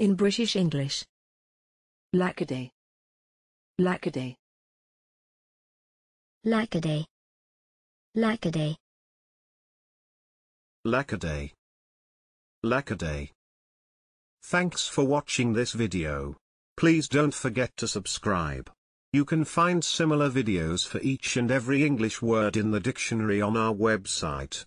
In British English. Lackaday. Lackaday. Lackaday. Lackaday. Lackaday. Lackaday. Thanks for watching this video. Please don't forget to subscribe. You can find similar videos for each and every English word in the dictionary on our website.